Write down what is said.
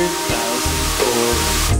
hundred thousand for.